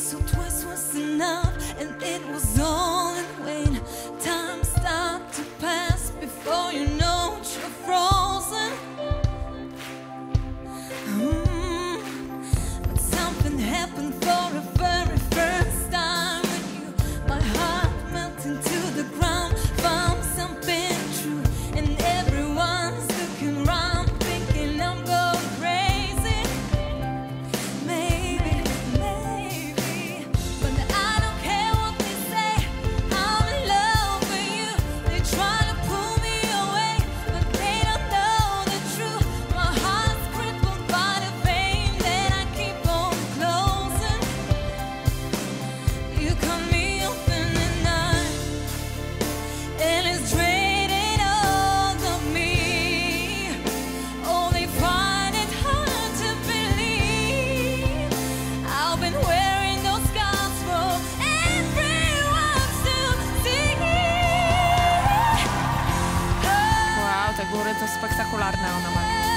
sous toi. góry, to spektakularne ona ma.